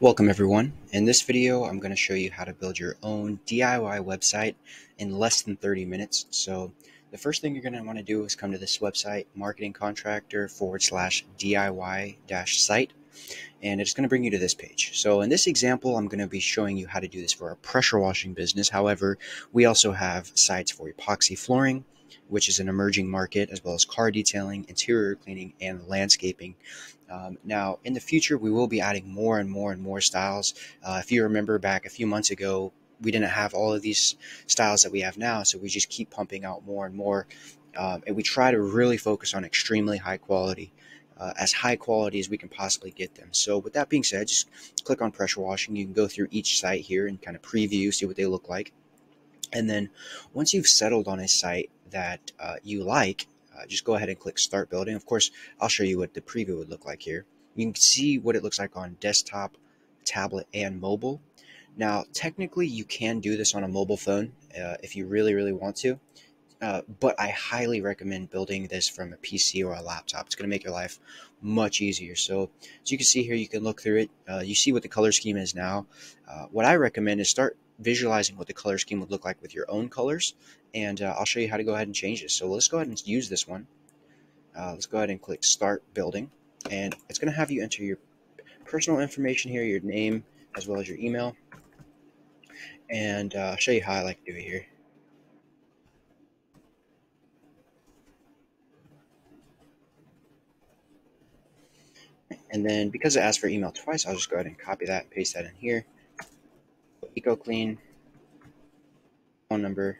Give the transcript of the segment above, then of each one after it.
Welcome everyone. In this video, I'm going to show you how to build your own DIY website in less than 30 minutes. So the first thing you're going to want to do is come to this website, marketing contractor forward slash DIY dash site, and it's going to bring you to this page. So in this example, I'm going to be showing you how to do this for a pressure washing business. However, we also have sites for epoxy flooring, which is an emerging market, as well as car detailing, interior cleaning, and landscaping. Um, now, in the future, we will be adding more and more and more styles. Uh, if you remember back a few months ago, we didn't have all of these styles that we have now, so we just keep pumping out more and more. Um, and we try to really focus on extremely high quality. Uh, as high quality as we can possibly get them. So with that being said, just click on pressure washing. You can go through each site here and kind of preview, see what they look like. And then once you've settled on a site that uh, you like, uh, just go ahead and click start building. Of course, I'll show you what the preview would look like here. You can see what it looks like on desktop, tablet, and mobile. Now, technically, you can do this on a mobile phone uh, if you really, really want to. Uh, but I highly recommend building this from a PC or a laptop. It's going to make your life much easier. So, as you can see here, you can look through it. Uh, you see what the color scheme is now. Uh, what I recommend is start visualizing what the color scheme would look like with your own colors. And uh, I'll show you how to go ahead and change this. So let's go ahead and use this one. Uh, let's go ahead and click Start Building. And it's going to have you enter your personal information here, your name, as well as your email. And uh, I'll show you how I like to do it here. And then because it asks for email twice, I'll just go ahead and copy that and paste that in here. EcoClean, phone number,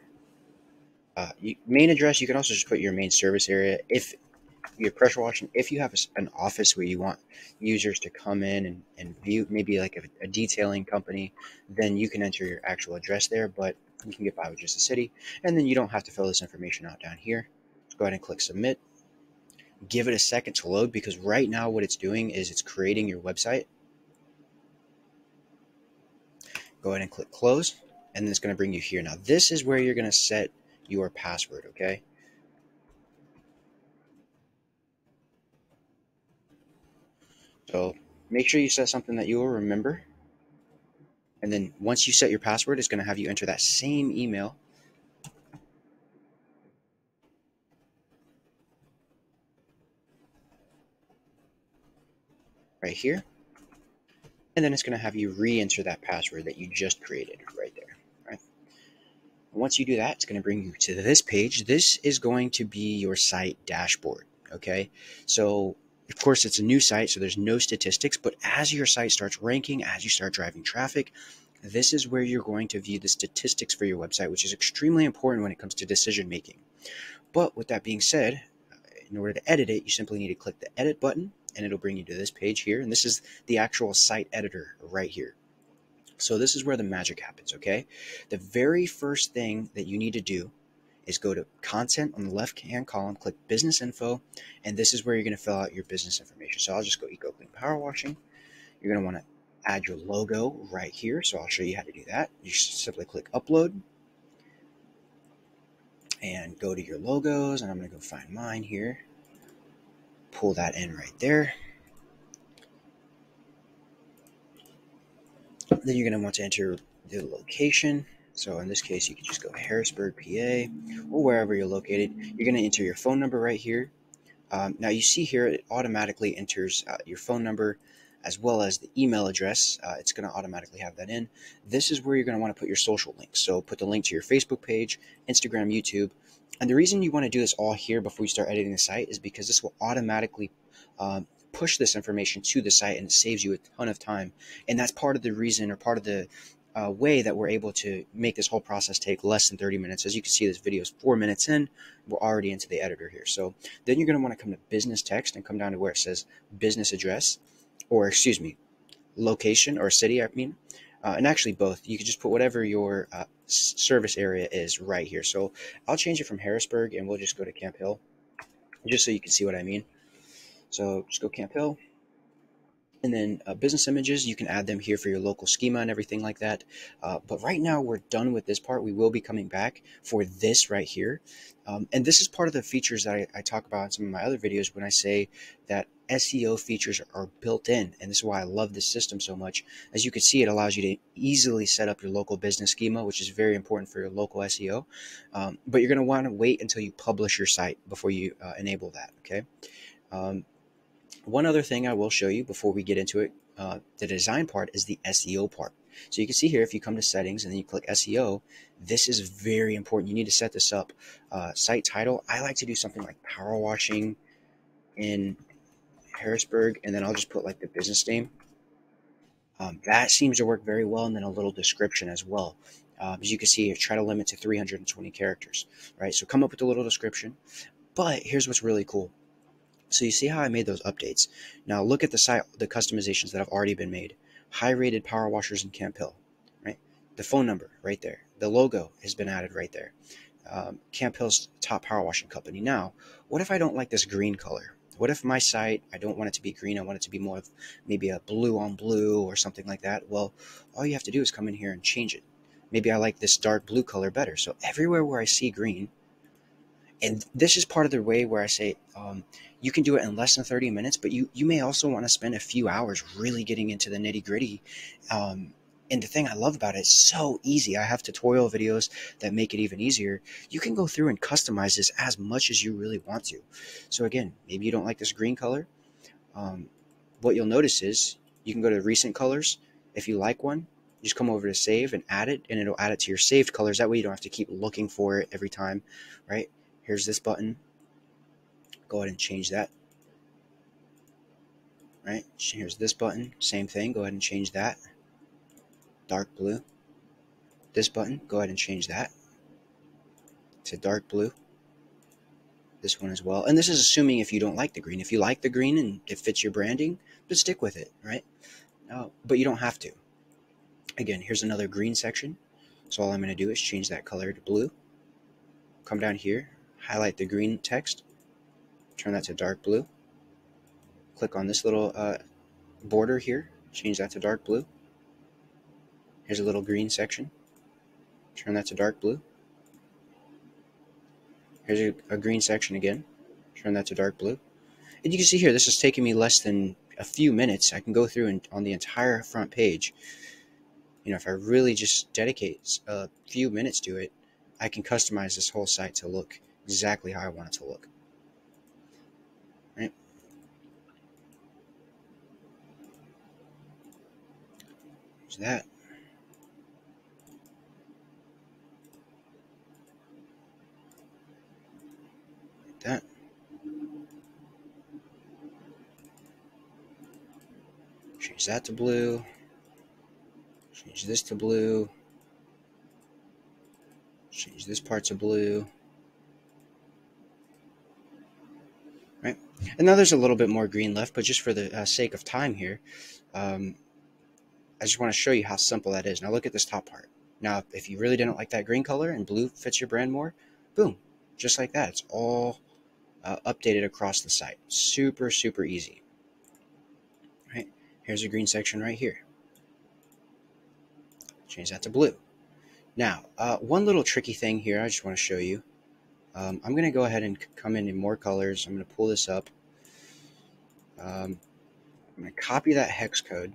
uh, you, main address. You can also just put your main service area if you're pressure washing. If you have a, an office where you want users to come in and, and view, maybe like a, a, detailing company, then you can enter your actual address there. But you can get by with just a city, and then you don't have to fill this information out down here. Let's go ahead and click submit. Give it a second to load because right now what it's doing is it's creating your website Go ahead and click close, and it's going to bring you here. Now, this is where you're going to set your password, okay? So make sure you set something that you will remember. And then once you set your password, it's going to have you enter that same email. Right here and then it's going to have you re-enter that password that you just created right there. Right. Once you do that, it's going to bring you to this page. This is going to be your site dashboard. Okay, so of course it's a new site, so there's no statistics. But as your site starts ranking, as you start driving traffic, this is where you're going to view the statistics for your website, which is extremely important when it comes to decision making. But with that being said, in order to edit it, you simply need to click the edit button and it'll bring you to this page here. And this is the actual site editor right here. So this is where the magic happens, okay? The very first thing that you need to do is go to content on the left hand column, click business info, and this is where you're going to fill out your business information. So I'll just go EcoClean Power Washing. You're going to want to add your logo right here. So I'll show you how to do that. You simply click upload and go to your logos, and I'm going to go find mine here pull that in right there. Then you're going to want to enter the location. So in this case, you can just go Harrisburg, PA, or wherever you're located. You're going to enter your phone number right here. Um, now you see here, it automatically enters uh, your phone number as well as the email address. Uh, it's going to automatically have that in. This is where you're going to want to put your social links. So put the link to your Facebook page, Instagram, YouTube, and the reason you want to do this all here before you start editing the site is because this will automatically um, push this information to the site and it saves you a ton of time. And that's part of the reason or part of the uh, way that we're able to make this whole process take less than 30 minutes. As you can see, this video is four minutes in. We're already into the editor here. So then you're going to want to come to business text and come down to where it says business address, or excuse me, location or city, I mean uh, and actually both. You could just put whatever your uh, service area is right here. So I'll change it from Harrisburg and we'll just go to Camp Hill just so you can see what I mean. So just go Camp Hill. And then uh, business images, you can add them here for your local schema and everything like that. Uh, but right now we're done with this part. We will be coming back for this right here. Um, and this is part of the features that I, I, talk about in some of my other videos when I say that SEO features are built in. And this is why I love this system so much. As you can see, it allows you to easily set up your local business schema, which is very important for your local SEO. Um, but you're going to want to wait until you publish your site before you uh, enable that. Okay. Um, one other thing I will show you before we get into it, uh, the design part is the SEO part. So you can see here, if you come to settings and then you click SEO, this is very important. You need to set this up. Uh, site title, I like to do something like power washing in Harrisburg, and then I'll just put like the business name. Um, that seems to work very well, and then a little description as well. Uh, as you can see, try to limit to 320 characters, right? So come up with a little description. But here's what's really cool. So you see how I made those updates. Now look at the site, the customizations that have already been made. High rated power washers in Camp Hill, right? The phone number right there. The logo has been added right there. Um, Camp Hill's top power washing company. Now, what if I don't like this green color? What if my site, I don't want it to be green, I want it to be more of maybe a blue on blue or something like that? Well, all you have to do is come in here and change it. Maybe I like this dark blue color better. So everywhere where I see green, and this is part of the way where I say um, you can do it in less than 30 minutes, but you, you may also want to spend a few hours really getting into the nitty gritty. Um, and the thing I love about it, it's so easy. I have tutorial videos that make it even easier. You can go through and customize this as much as you really want to. So again, maybe you don't like this green color. Um, what you'll notice is you can go to recent colors. If you like one, just come over to save and add it and it'll add it to your saved colors. That way you don't have to keep looking for it every time, right? Here's this button. Go ahead and change that. Right, here's this button, same thing, go ahead and change that. Dark blue. This button, go ahead and change that to dark blue. This one as well. And this is assuming if you don't like the green. If you like the green and it fits your branding, just stick with it, right? No, but you don't have to. Again, here's another green section. So all I'm going to do is change that color to blue. Come down here, highlight the green text, turn that to dark blue. Click on this little uh, border here, change that to dark blue. Here's a little green section, turn that to dark blue. Here's a, a green section again, turn that to dark blue. And you can see here, this is taking me less than a few minutes. I can go through and on the entire front page. You know, if I really just dedicate a few minutes to it, I can customize this whole site to look exactly how I want it to look. Right? There's that. That. Change that to blue. Change this to blue. Change this part to blue. And now there's a little bit more green left, but just for the uh, sake of time here, um, I just want to show you how simple that is. Now look at this top part. Now, if you really didn't like that green color and blue fits your brand more, boom, just like that. It's all uh, updated across the site. Super, super easy. Right? Here's a green section right here. Change that to blue. Now, uh, one little tricky thing here I just want to show you um, I'm going to go ahead and come in in more colors. I'm going to pull this up. Um, I'm going to copy that hex code.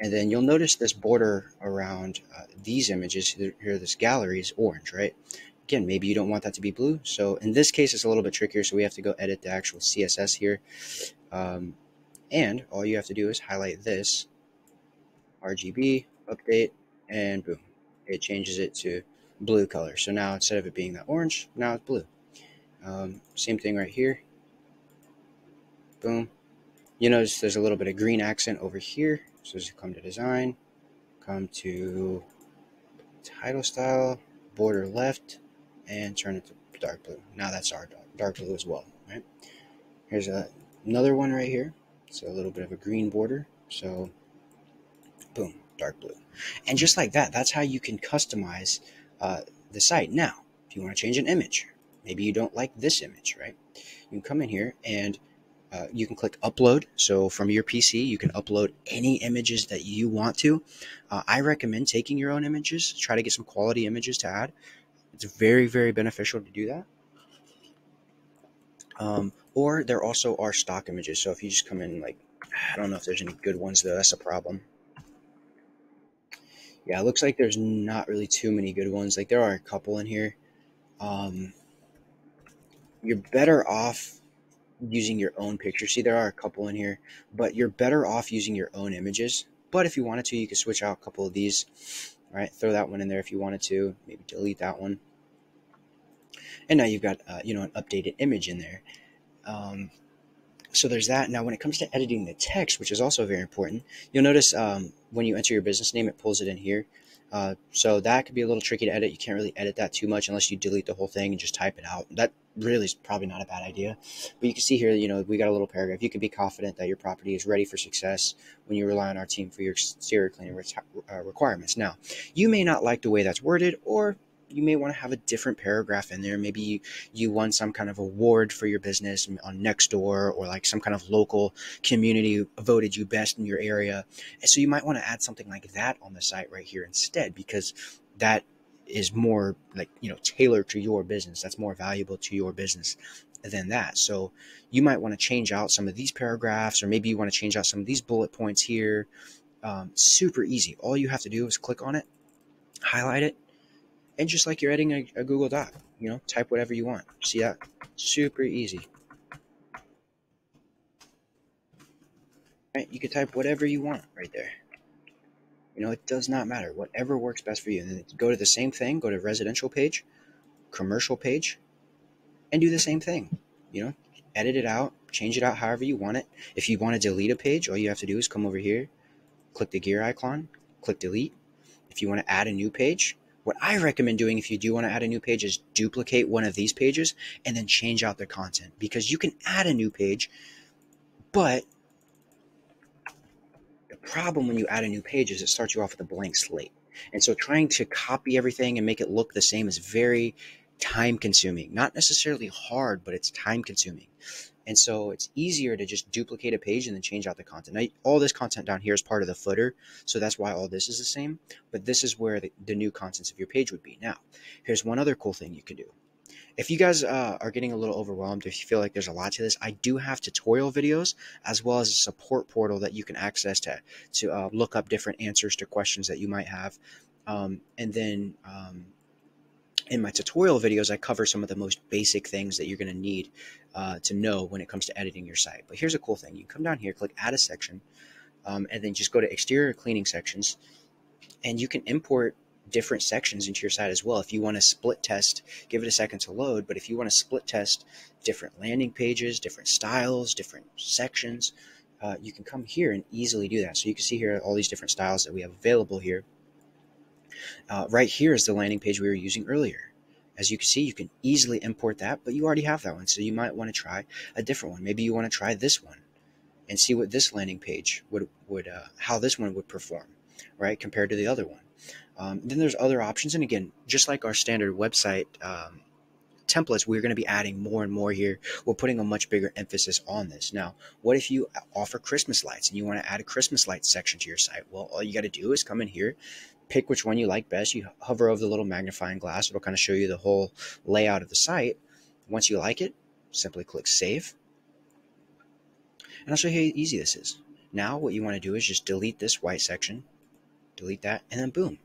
And then you'll notice this border around uh, these images here, this gallery is orange, right? Again, maybe you don't want that to be blue. So in this case, it's a little bit trickier. So we have to go edit the actual CSS here. Um, and all you have to do is highlight this RGB, update, and boom, it changes it to blue color. So now instead of it being that orange, now it's blue. Um, same thing right here. Boom. You notice there's a little bit of green accent over here. So as you come to design, come to title style, border left, and turn it to dark blue. Now that's our dark blue as well, right? Here's a, another one right here. So a little bit of a green border. So boom, dark blue. And just like that, that's how you can customize uh, the site. Now, if you want to change an image, maybe you don't like this image, right? You can come in here and uh, you can click upload. So from your PC, you can upload any images that you want to. Uh, I recommend taking your own images. Try to get some quality images to add. It's very, very beneficial to do that. Um, or there also are stock images. So if you just come in like, I don't know if there's any good ones though. That's a problem. Yeah, it looks like there's not really too many good ones. Like there are a couple in here. Um, you're better off using your own picture. See, there are a couple in here, but you're better off using your own images. But if you wanted to, you could switch out a couple of these. All right, throw that one in there if you wanted to. Maybe delete that one. And now you've got, uh, you know, an updated image in there. Um, so there's that. Now, when it comes to editing the text, which is also very important, you'll notice um, when you enter your business name, it pulls it in here. Uh, so that could be a little tricky to edit. You can't really edit that too much unless you delete the whole thing and just type it out. That really is probably not a bad idea. But you can see here, you know, we got a little paragraph. You can be confident that your property is ready for success when you rely on our team for your exterior cleaning re- uh, requirements. Now, you may not like the way that's worded, or you may want to have a different paragraph in there. Maybe you, you won some kind of award for your business on Nextdoor or like some kind of local community voted you best in your area. And so you might want to add something like that on the site right here instead because that is more like, you know, tailored to your business. That's more valuable to your business than that. So you might want to change out some of these paragraphs or maybe you want to change out some of these bullet points here. Um, super easy. All you have to do is click on it, highlight it, and just like you're editing a, a Google Doc, you know, type whatever you want. See that? Super easy. Right? You can type whatever you want right there. You know, it does not matter. Whatever works best for you. And go to the same thing, go to residential page, commercial page, and do the same thing. You know, edit it out, change it out however you want it. If you want to delete a page, all you have to do is come over here, click the gear icon, click delete. If you want to add a new page, what I recommend doing if you do want to add a new page is duplicate one of these pages and then change out the content because you can add a new page, but the problem when you add a new page is it starts you off with a blank slate. And so trying to copy everything and make it look the same is very time consuming. Not necessarily hard, but it's time consuming. And so it's easier to just duplicate a page and then change out the content. Now, all this content down here is part of the footer, so that's why all this is the same. But this is where the, the new contents of your page would be. Now, here's one other cool thing you can do. If you guys uh, are getting a little overwhelmed, if you feel like there's a lot to this, I do have tutorial videos as well as a support portal that you can access to to uh, look up different answers to questions that you might have. Um, and then um, in my tutorial videos, I cover some of the most basic things that you're going to need uh, to know when it comes to editing your site. But here's a cool thing. You come down here, click add a section, um, and then just go to exterior cleaning sections, and you can import different sections into your site as well. If you want to split test, give it a second to load, but if you want to split test different landing pages, different styles, different sections, uh, you can come here and easily do that. So you can see here all these different styles that we have available here. Uh, right here is the landing page we were using earlier. As you can see, you can easily import that, but you already have that one. So you might want to try a different one. Maybe you want to try this one and see what this landing page would, would uh, how this one would perform, right, compared to the other one. Um, then there's other options. And again, just like our standard website um, templates, we're going to be adding more and more here. We're putting a much bigger emphasis on this. Now, what if you offer Christmas lights and you want to add a Christmas lights section to your site? Well, all you got to do is come in here, pick which one you like best. You hover over the little magnifying glass, it'll kind of show you the whole layout of the site. Once you like it, simply click save. And I'll show you how easy this is. Now, what you want to do is just delete this white section, delete that, and then boom.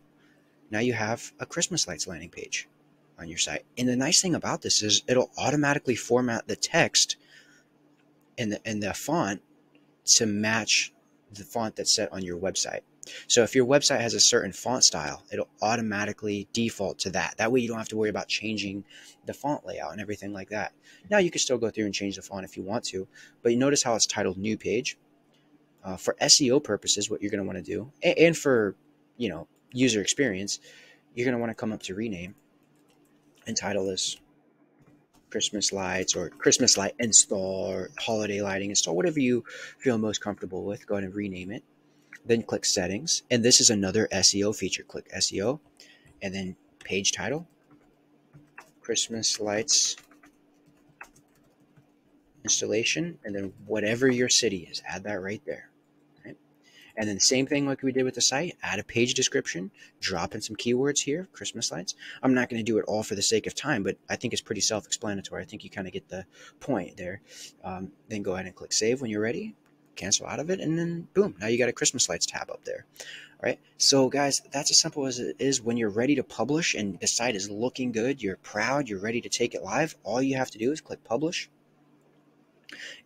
Now you have a Christmas lights landing page on your site. And the nice thing about this is it'll automatically format the text and the, and the font to match the font that's set on your website. So if your website has a certain font style, it'll automatically default to that. That way you don't have to worry about changing the font layout and everything like that. Now you can still go through and change the font if you want to, but you notice how it's titled new page. Uh, for SEO purposes, what you're going to want to do, and, and for you know user experience, you're going to want to come up to rename and title this Christmas lights or Christmas light install or holiday lighting install, whatever you feel most comfortable with. Go ahead and rename it then click settings. And this is another SEO feature. Click SEO and then page title, Christmas lights installation, and then whatever your city is, add that right there. And then the same thing like we did with the site, add a page description, drop in some keywords here, Christmas lights. I'm not going to do it all for the sake of time, but I think it's pretty self-explanatory. I think you kind of get the point there. Um, then go ahead and click save when you're ready, cancel out of it, and then boom, now you got a Christmas lights tab up there. All right. So guys, that's as simple as it is. When you're ready to publish and the site is looking good, you're proud, you're ready to take it live, all you have to do is click publish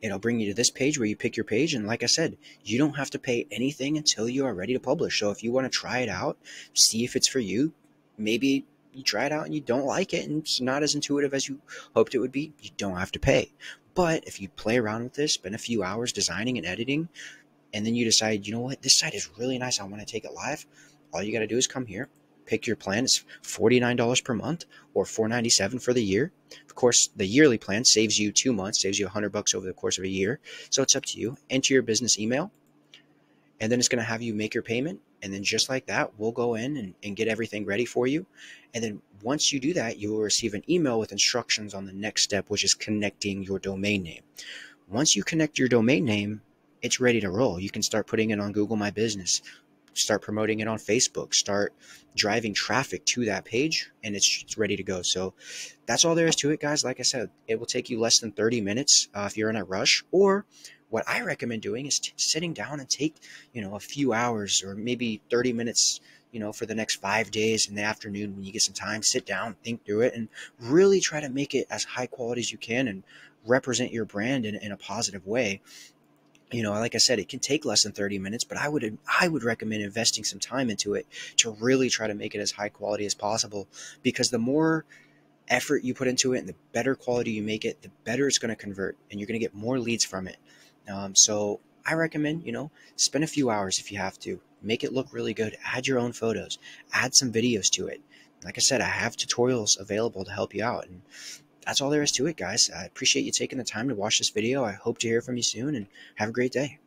It'll bring you to this page where you pick your page. And like I said, you don't have to pay anything until you are ready to publish. So if you want to try it out, see if it's for you, maybe you try it out and you don't like it and it's not as intuitive as you hoped it would be, you don't have to pay. But if you play around with this, spend a few hours designing and editing, and then you decide, you know what, this site is really nice, I want to take it live, all you got to do is come here, pick your plan. It's $49 per month or 497 for the year. Of course, the yearly plan saves you two months, saves you 100 bucks over the course of a year. So it's up to you. Enter your business email, and then it's going to have you make your payment. And then just like that, we'll go in and, and get everything ready for you. And then once you do that, you will receive an email with instructions on the next step, which is connecting your domain name. Once you connect your domain name, it's ready to roll. You can start putting it on Google My Business, start promoting it on Facebook, start driving traffic to that page, and it's, it's ready to go. So that's all there is to it, guys. Like I said, it will take you less than 30 minutes uh, if you're in a rush, or what I recommend doing is t- sitting down and take, you know, a few hours or maybe 30 minutes, you know, for the next five days in the afternoon when you get some time, sit down, think through it, and really try to make it as high quality as you can and represent your brand in, in a positive way. You know like i said it can take less than 30 minutes but i would i would recommend investing some time into it to really try to make it as high quality as possible because the more effort you put into it and the better quality you make it the better it's going to convert and you're going to get more leads from it um, so i recommend you know spend a few hours if you have to make it look really good add your own photos add some videos to it like i said i have tutorials available to help you out and that's all there is to it, guys. I appreciate you taking the time to watch this video. I hope to hear from you soon and have a great day.